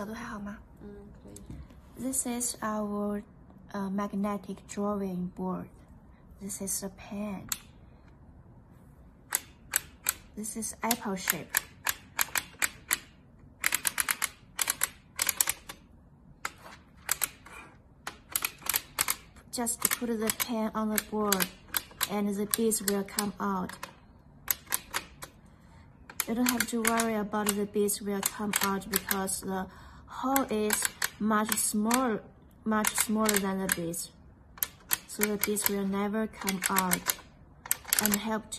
角度还好吗？嗯，可以。This is our uh, magnetic drawing board. This is a pen. This is apple shape. Just put the pen on the board and the beads will come out. You don't have to worry about the beads will come out because the hole is much smaller, much smaller than the beads. So the beads will never come out and help